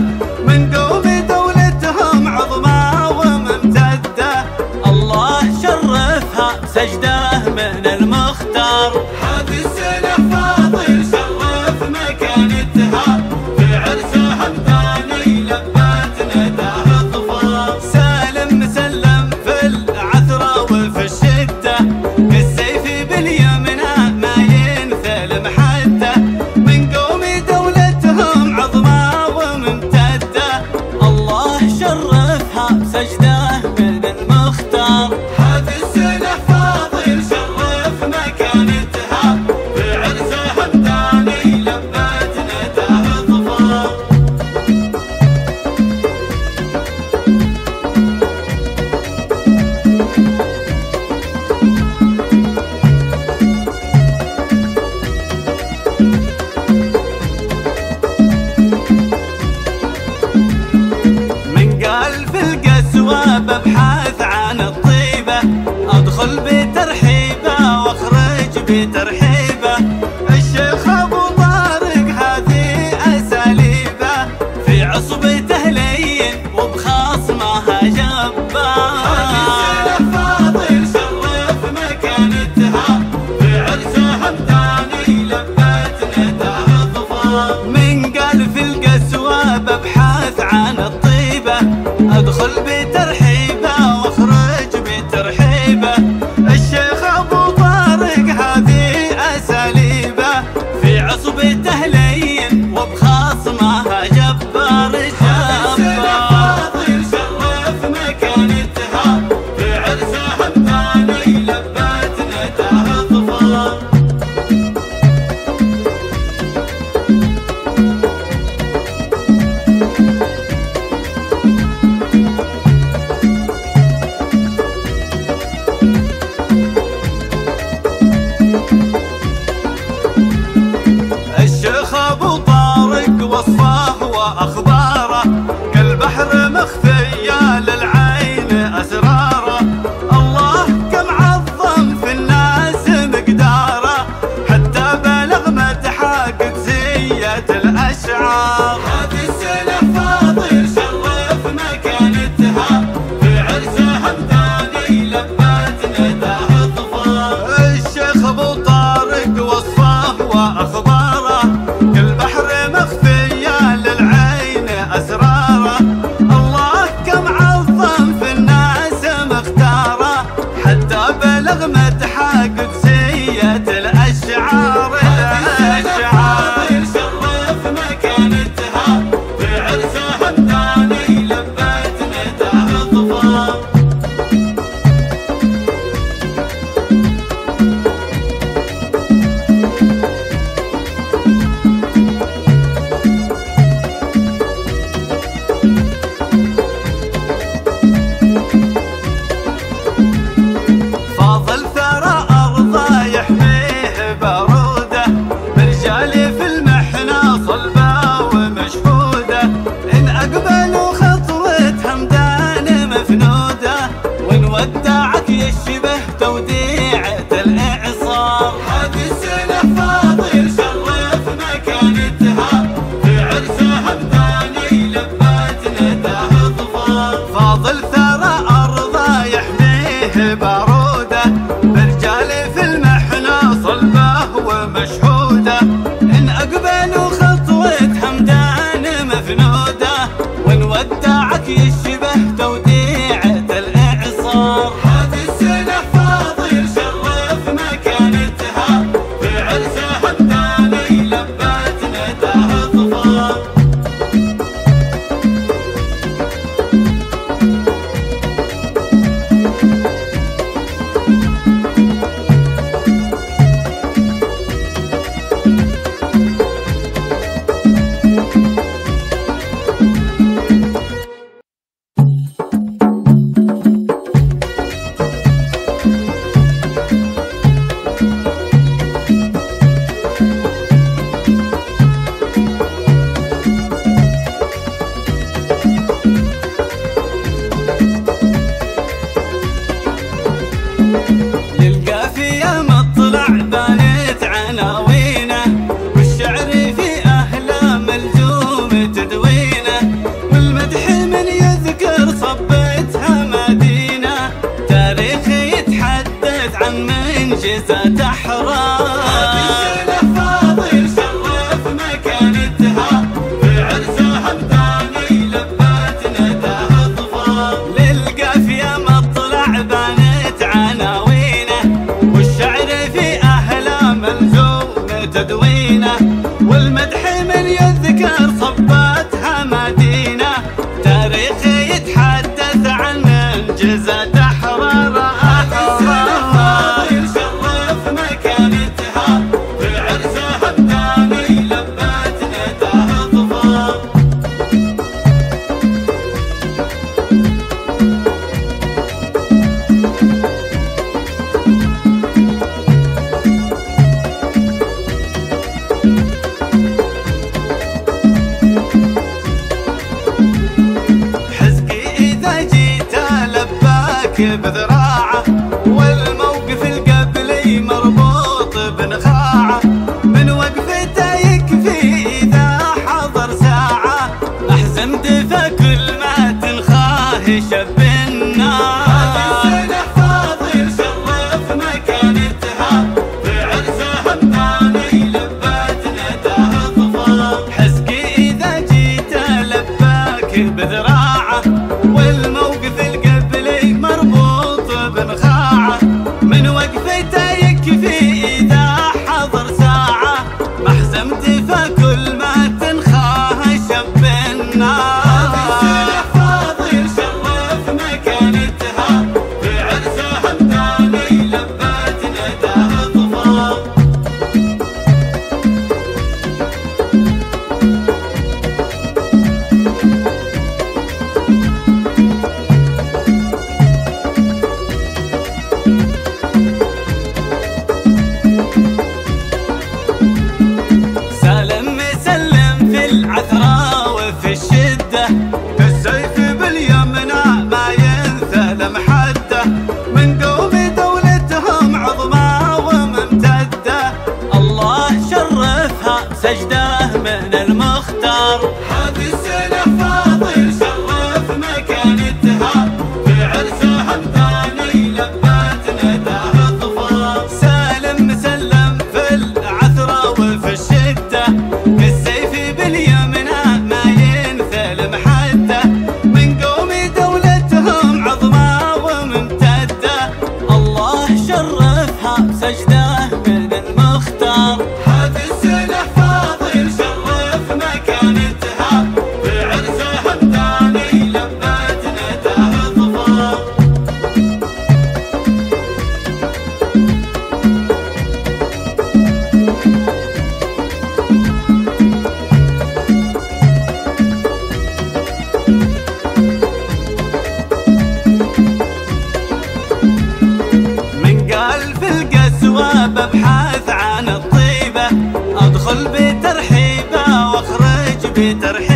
فاضل شرف مكان في عرسه واخرج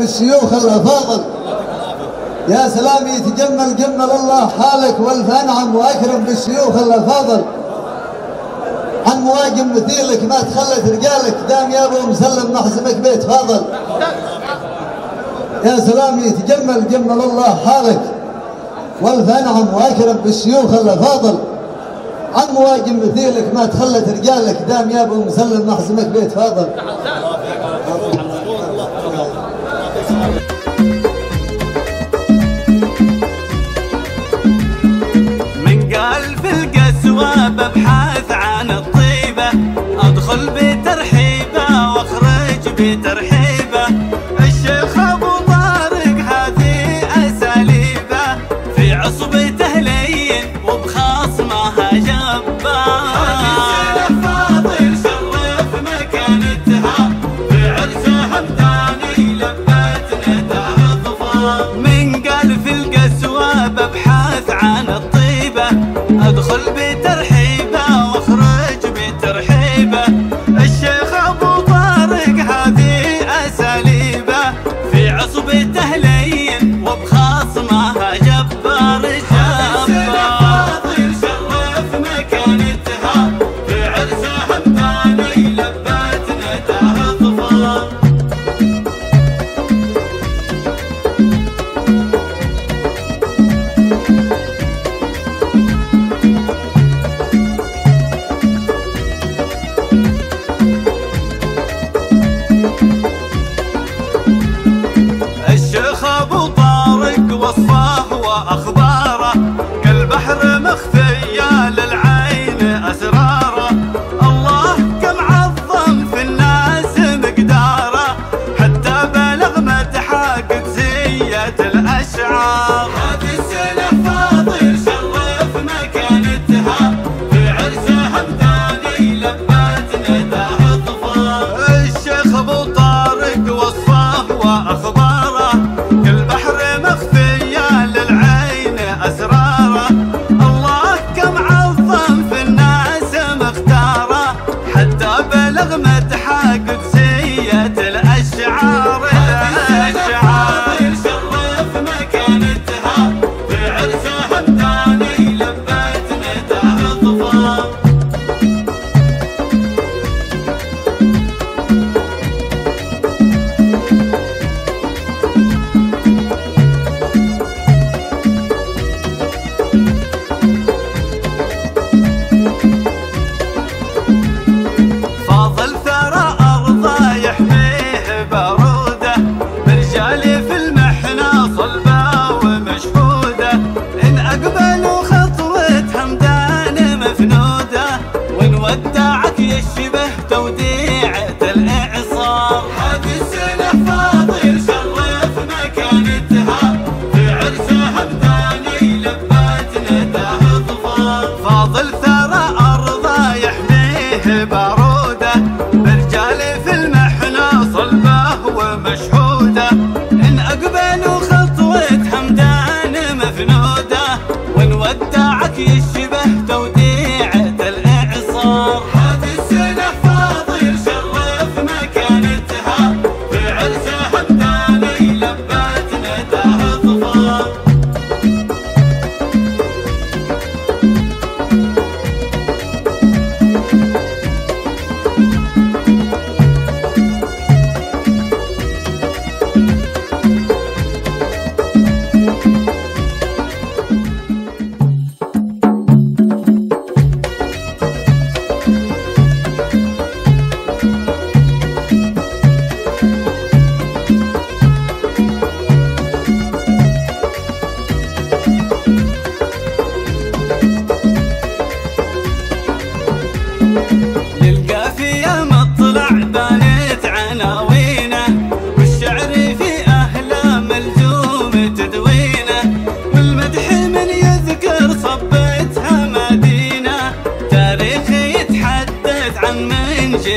بالشيوخ الافاضل يا سلام يتجمل جمل الله حالك والف أنعم وأكرم بالشيوخ الافاضل عن مواجم مثيلك ما تخلت رجالك دام يا أبو مسلم محزمك بيت فاضل. يا سلام يتجمل جمل الله حالك والف أنعم وأكرم بالشيوخ الافاضل عن مواجم مثيلك ما تخلت رجالك دام يا أبو مسلم محزمك بيت فاضل.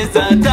is a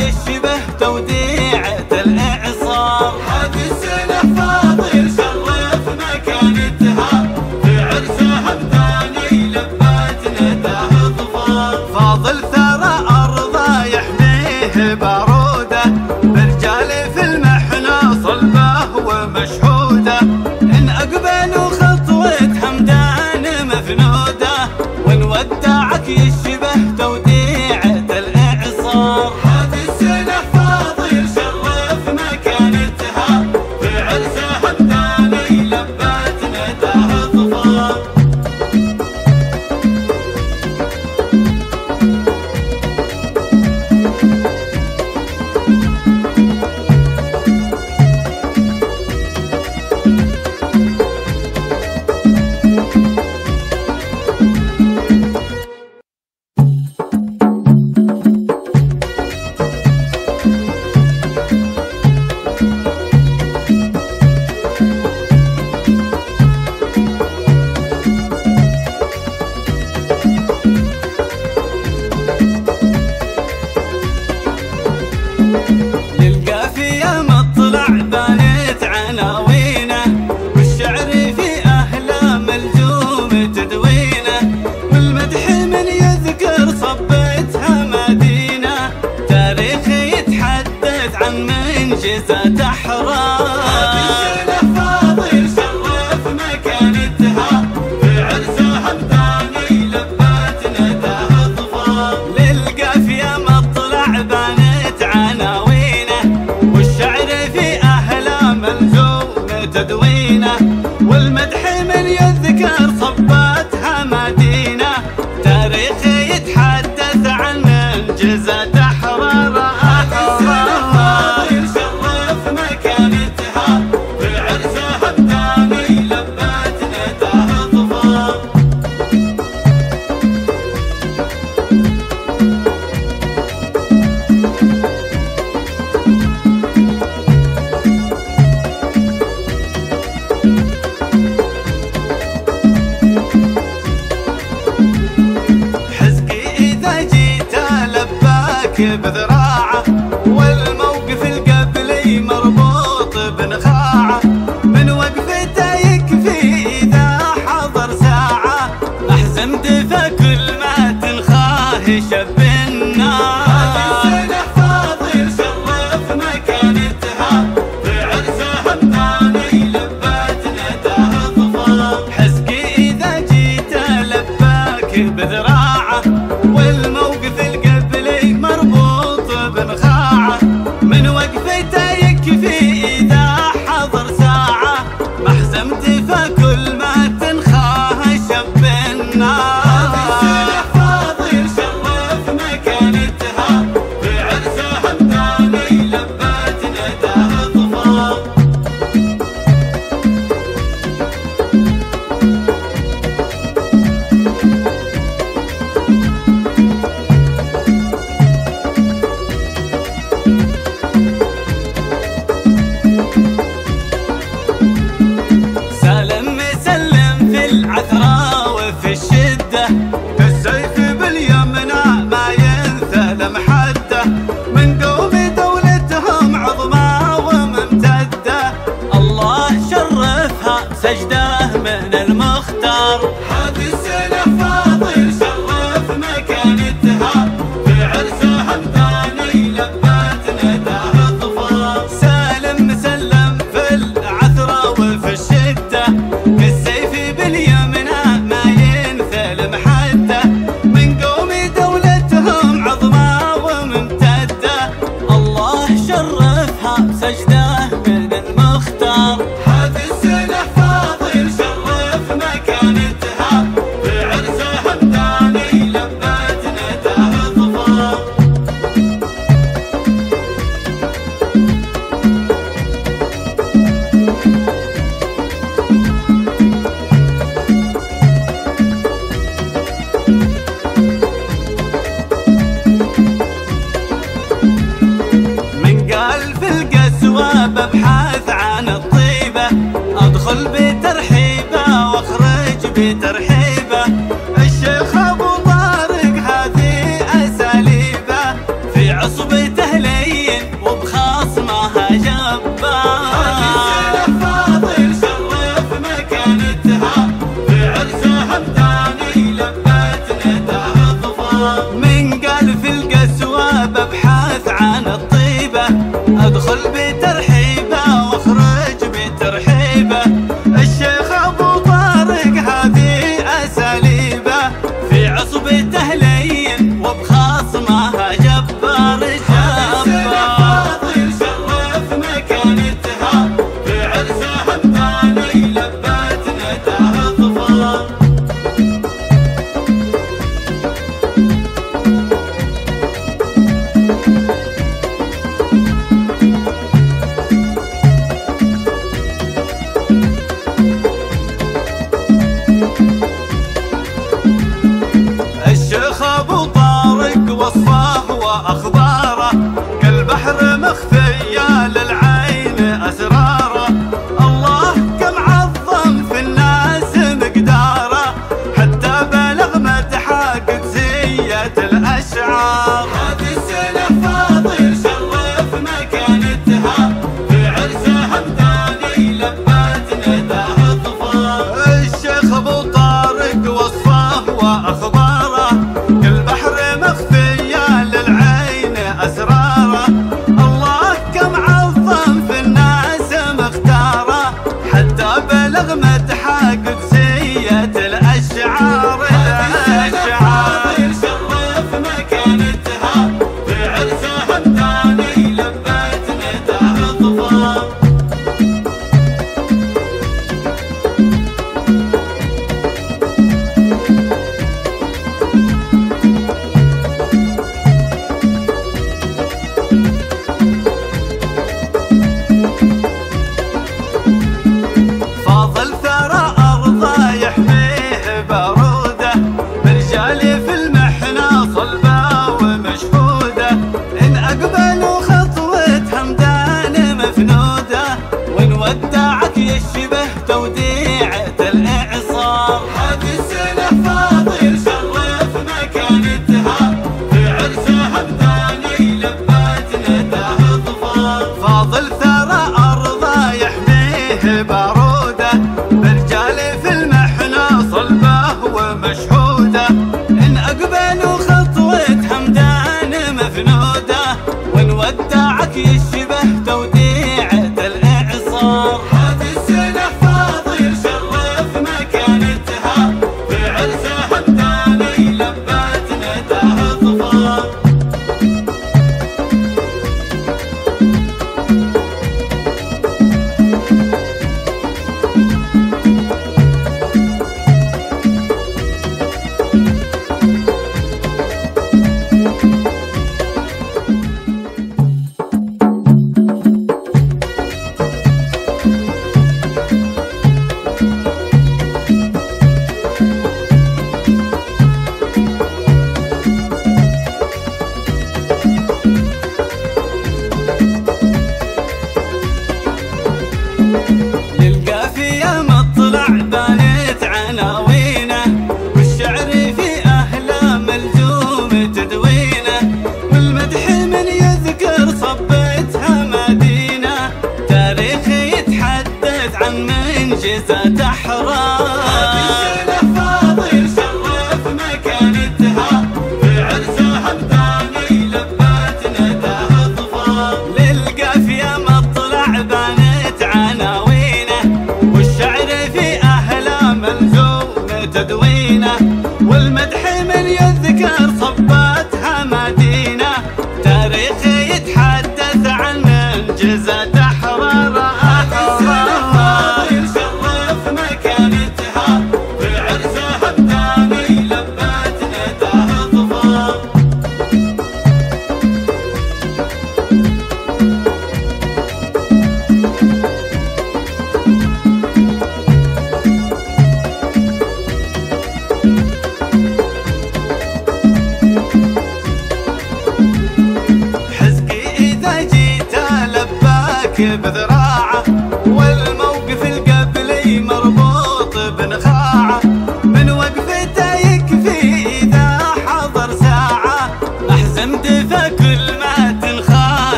estiver tão dentro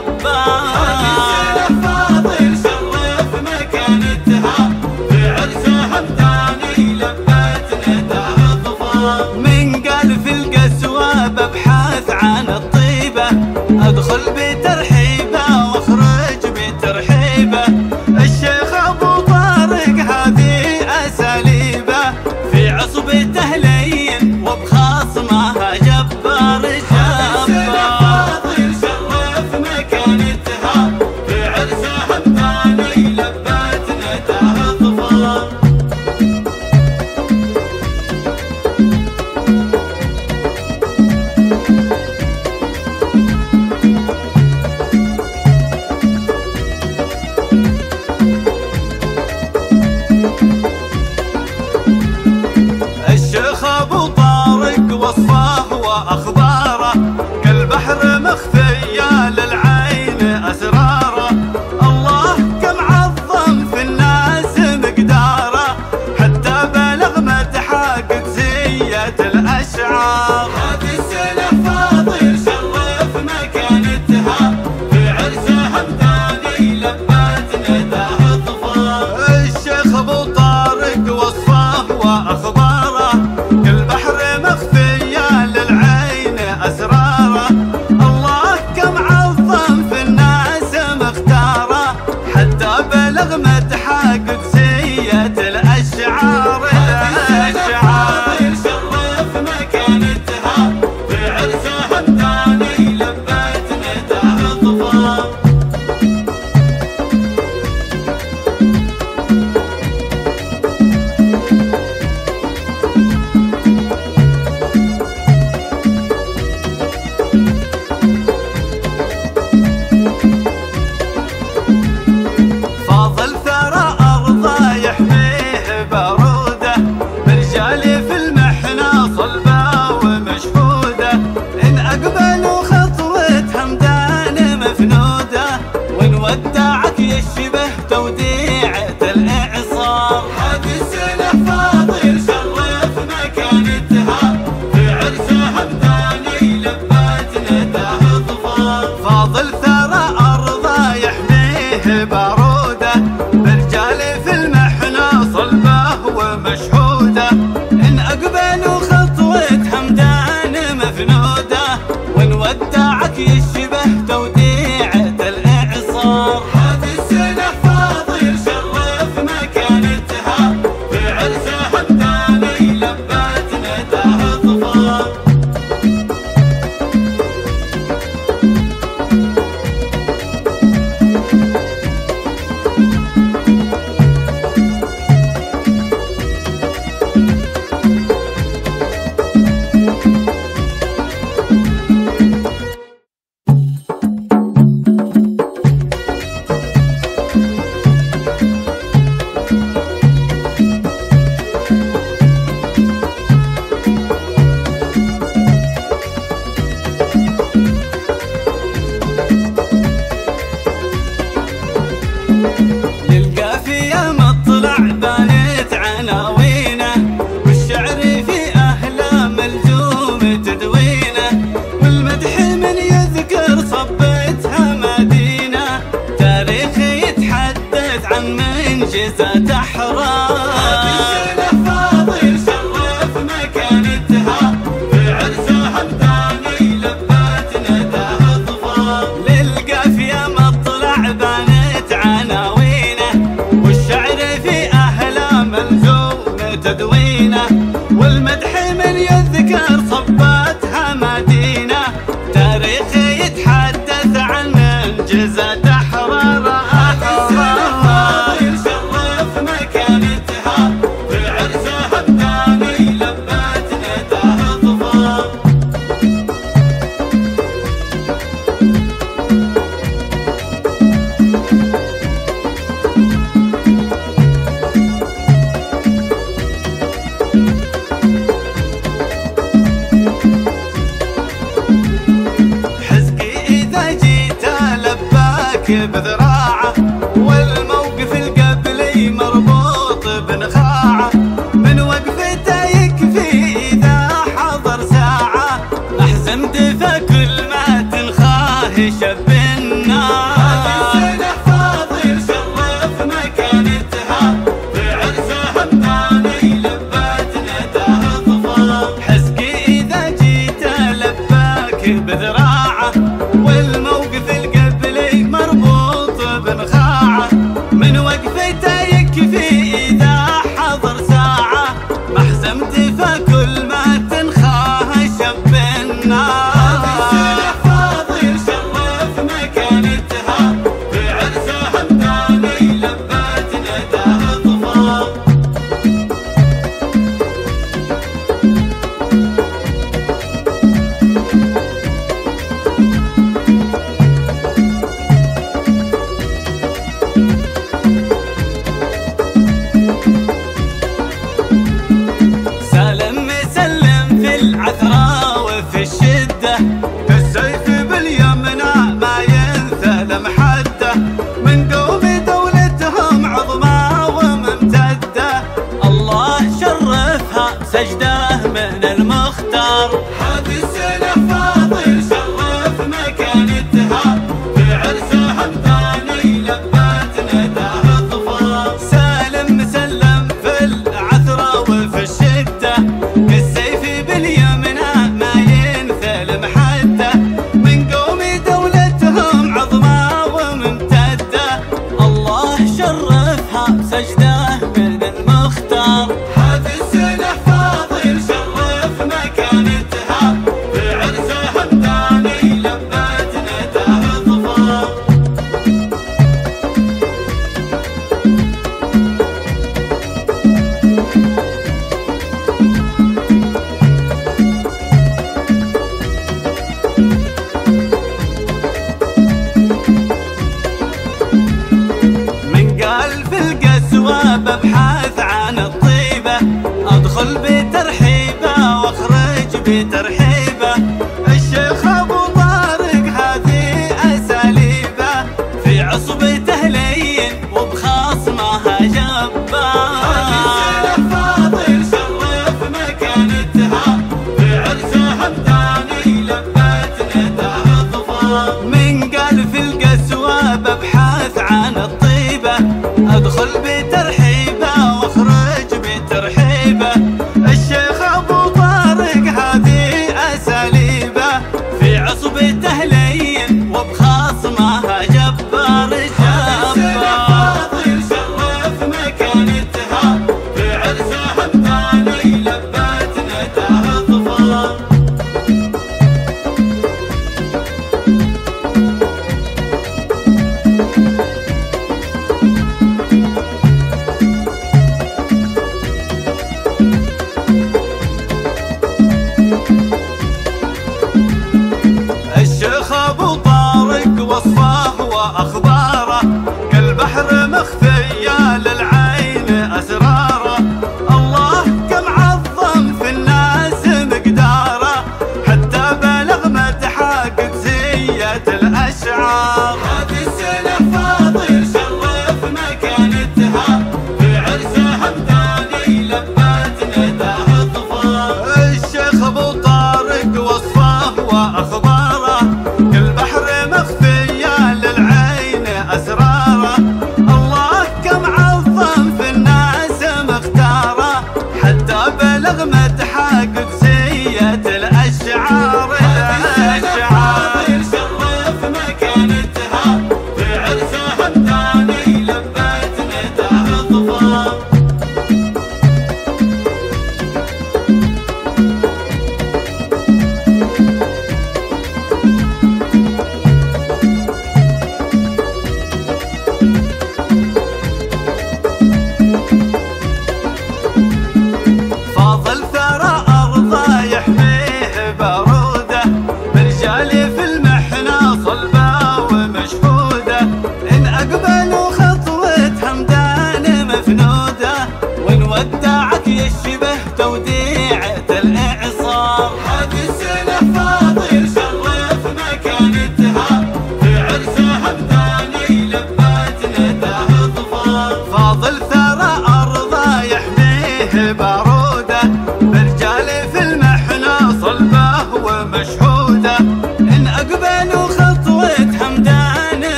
Bye.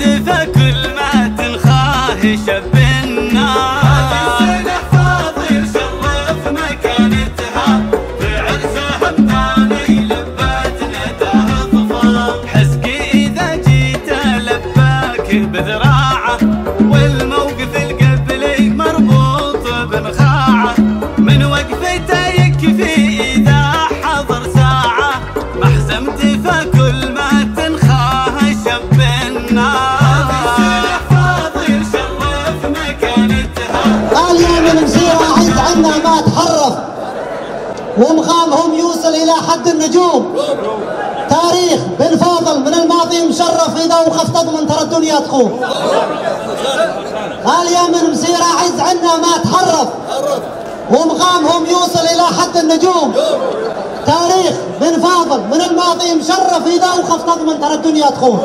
حدثك كل ما تنخاه شب وخامهم يوصل إلى حد النجوم. تاريخ بن فاضل من الماضي مشرف إذا وقفت تضمن ترى الدنيا تخوف اليمن مسيرة عز عنا ما تحرف. ومقامهم يوصل إلى حد النجوم. تاريخ بن فاضل من الماضي مشرف إذا وقفت تضمن ترى الدنيا تخوف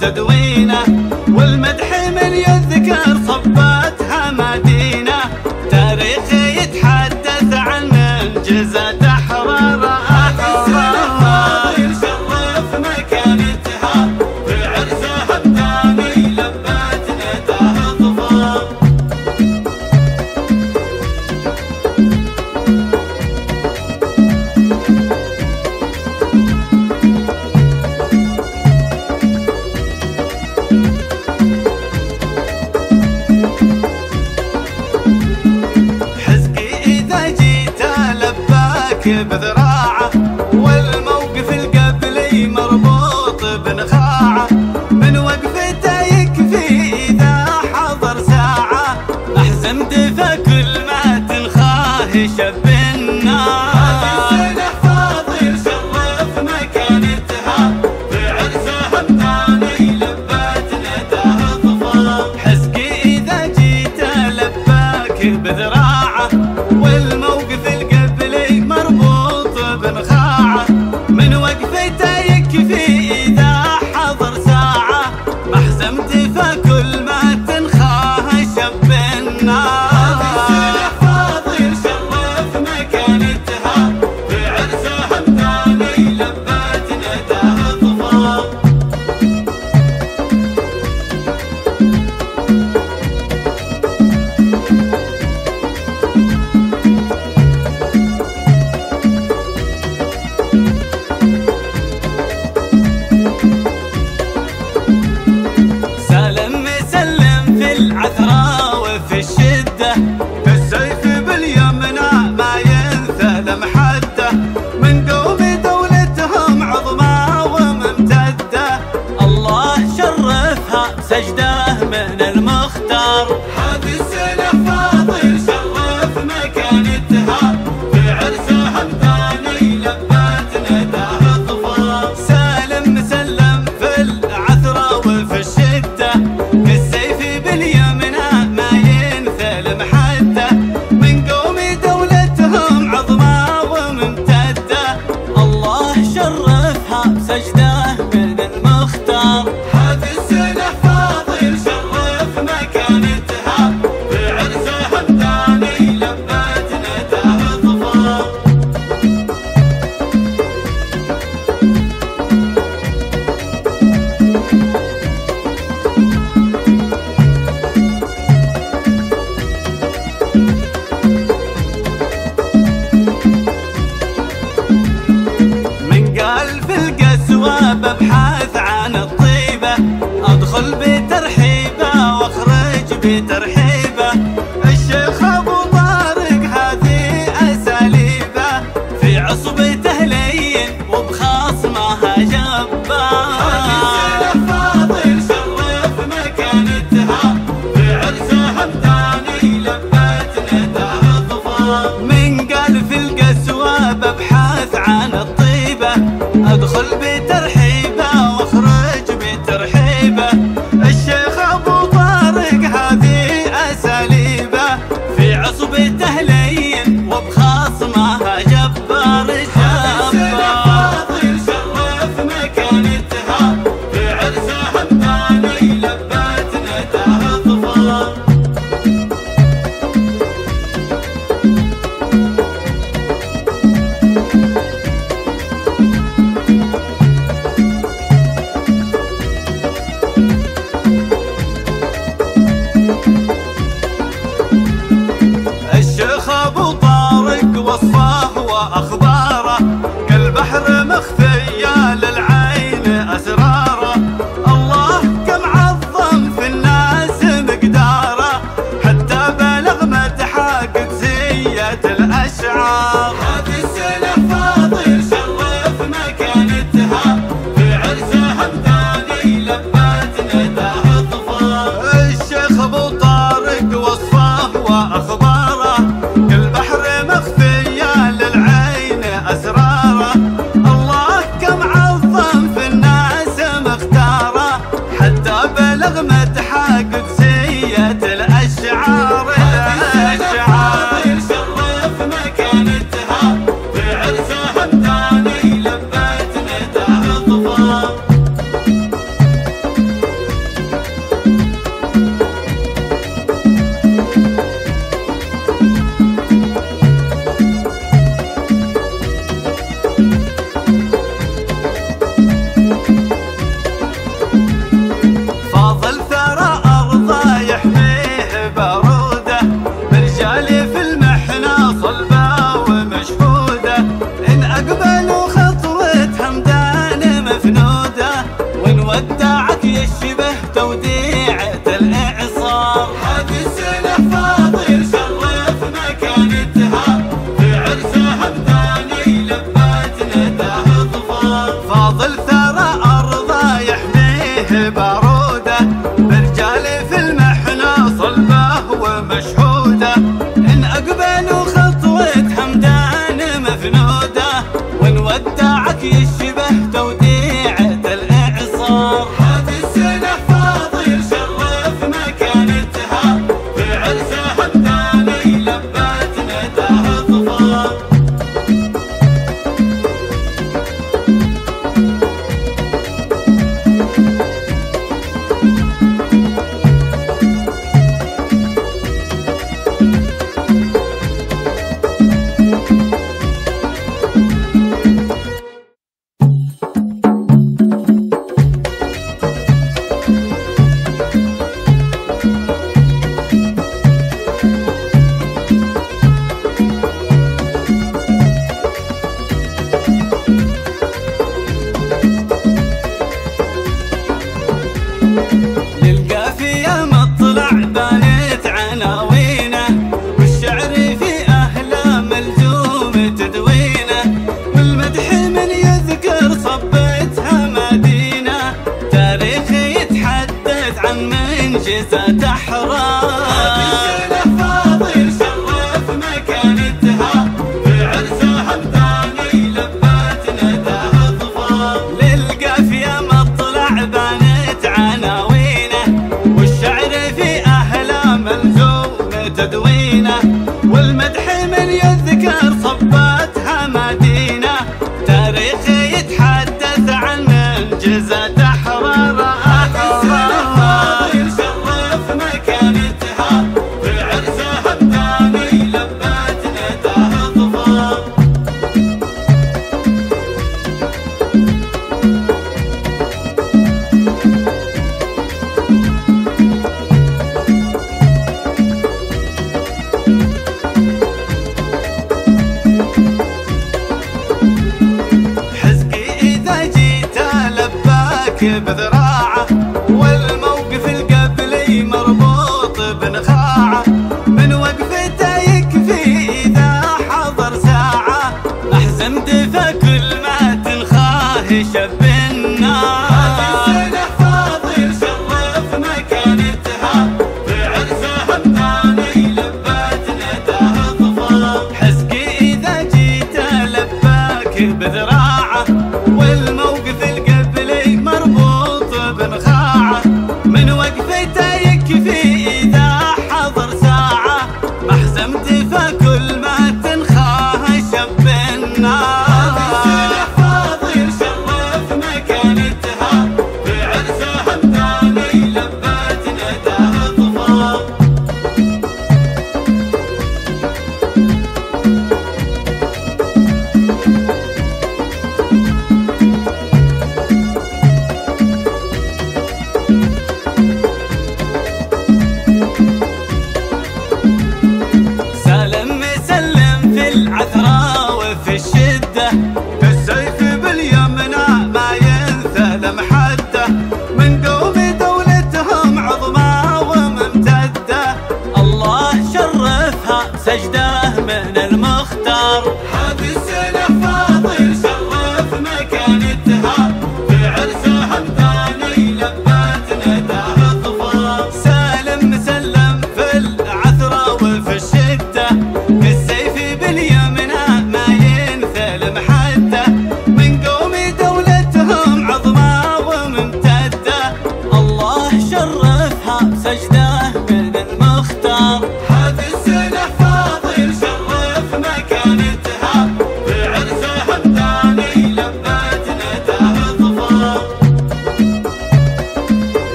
تدوينه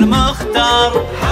المختار.